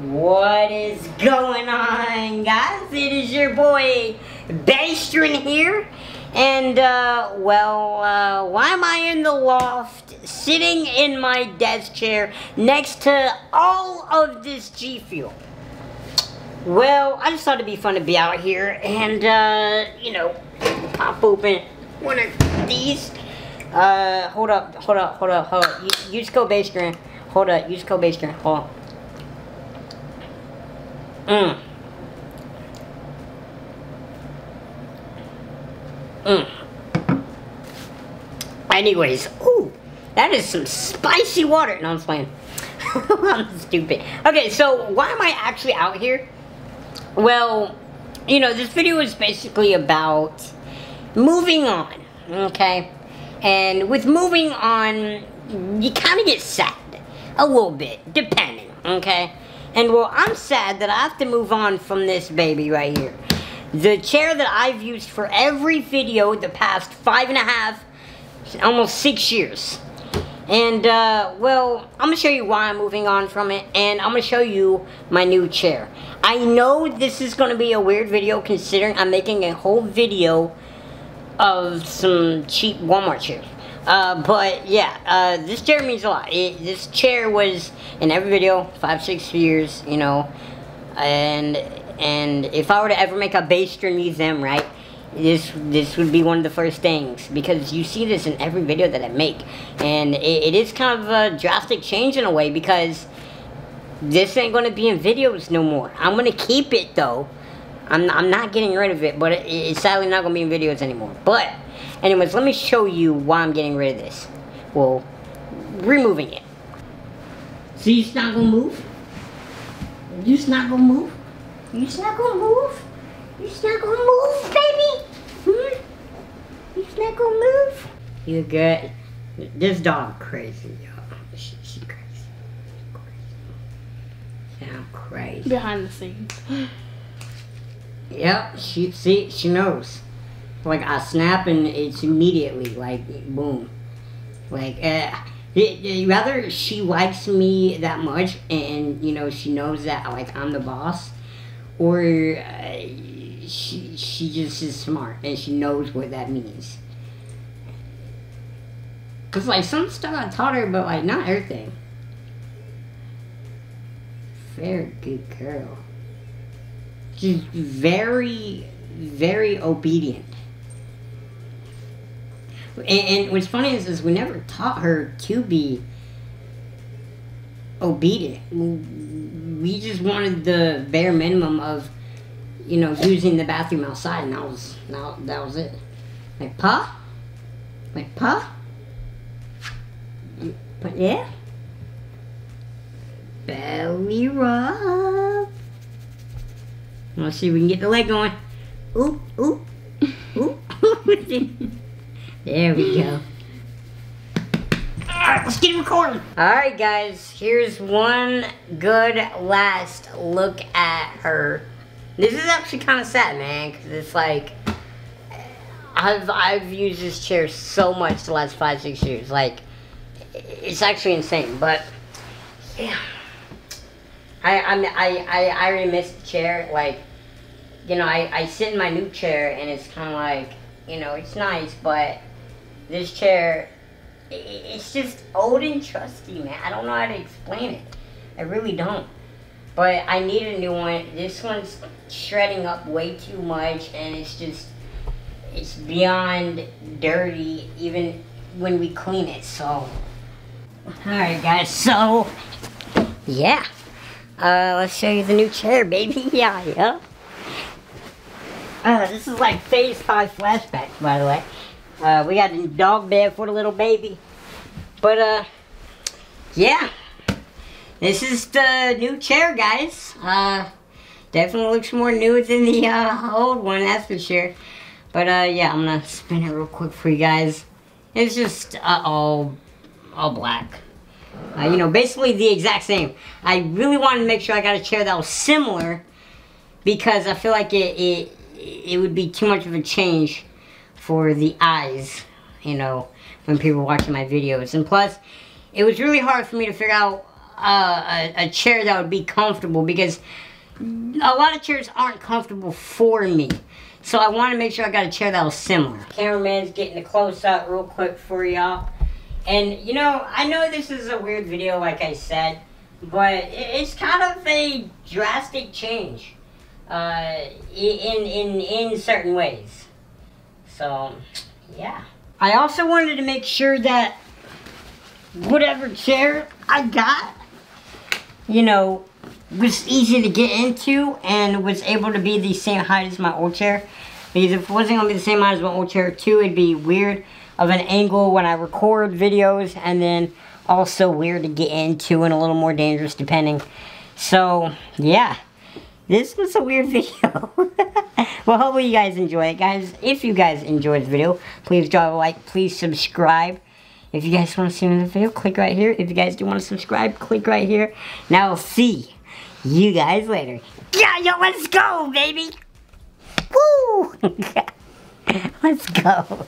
What is going on, guys? It is your boy Bastrin here, and uh, well, uh, why am I in the loft, sitting in my desk chair next to all of this G Fuel? Well, I just thought it'd be fun to be out here and, uh, you know, pop open one of these. Uh, hold up, hold up, hold up, hold up. Use code Bastrin. Hold up, use code Bastrin. Hold on. Mmm. Mmm. Anyways, ooh, that is some spicy water. No, I'm playing. I'm stupid. Okay, so why am I actually out here? Well, you know, this video is basically about moving on, okay? And with moving on, you kind of get sad. A little bit, depending, okay? And well, I'm sad that I have to move on from this baby right here. The chair that I've used for every video the past five and a half, almost six years. And, uh, well, I'm going to show you why I'm moving on from it, and I'm going to show you my new chair. I know this is going to be a weird video considering I'm making a whole video of some cheap Walmart chairs. Uh, but yeah, uh, this chair means a lot. It, this chair was in every video, five, six years, you know, and and if I were to ever make a Bastrin museum, right, this this would be one of the first things because you see this in every video that I make, and it, it is kind of a drastic change in a way because this ain't gonna be in videos no more. I'm gonna keep it though. I'm I'm not getting rid of it, but it, it's sadly not gonna be in videos anymore. But Anyways, let me show you why I'm getting rid of this. Well, removing it. See, it's not gonna move? You just not gonna move? You just not gonna move? You just not gonna move, baby? Hmm? You just not gonna move? You good? This dog crazy, y'all. She, she crazy. crazy. Sound crazy. Behind the scenes. yep, she see she knows like I snap and it's immediately like boom, like uh, rather she likes me that much and you know she knows that like I'm the boss, or uh, she she just is smart and she knows what that means. Cause like some stuff I taught her, but like not everything. Very good girl. She's very, very obedient. And, and what's funny is, is we never taught her to be obedient. We just wanted the bare minimum of, you know, using the bathroom outside, and that was now that was it. Like pa, like pa, but yeah, belly rub. Let's see if we can get the leg going. Ooh, ooh, ooh. There we go. Alright, let's get recording. Alright guys, here's one good last look at her. This is actually kind of sad, man, because it's like, I've, I've used this chair so much the last five, six years. Like, it's actually insane, but, yeah. I, I, I, I, I really miss the chair. Like, you know, I, I sit in my new chair and it's kind of like, you know, it's nice, but this chair, it's just old and trusty, man. I don't know how to explain it. I really don't. But I need a new one. This one's shredding up way too much, and it's just, it's beyond dirty, even when we clean it, so. Alright, guys, so, yeah. Uh, let's show you the new chair, baby. Yeah, yeah. Uh, this is like phase 5 flashback, by the way. Uh, we got a dog bed for the little baby. But, uh, yeah. This is the new chair, guys. Uh, definitely looks more new than the uh, old one, that's for sure. But, uh, yeah, I'm gonna spin it real quick for you guys. It's just uh, all, all black. Uh, you know, basically the exact same. I really wanted to make sure I got a chair that was similar because I feel like it, it, it would be too much of a change for the eyes, you know, when people watching my videos. And plus, it was really hard for me to figure out uh, a, a chair that would be comfortable because a lot of chairs aren't comfortable for me. So I want to make sure I got a chair that was similar. Cameraman's getting a close up real quick for y'all. And you know, I know this is a weird video like I said, but it's kind of a drastic change uh, in, in, in certain ways. So, yeah. I also wanted to make sure that whatever chair I got, you know, was easy to get into and was able to be the same height as my old chair. Because if it wasn't going to be the same height as my old chair too, it'd be weird of an angle when I record videos and then also weird to get into and a little more dangerous depending. So, yeah. This was a weird video. well, hopefully you guys enjoy it. Guys, if you guys enjoyed the video, please drop a like. Please subscribe. If you guys want to see another video, click right here. If you guys do want to subscribe, click right here. Now I'll see you guys later. Yeah, yo, let's go, baby. Woo! let's go.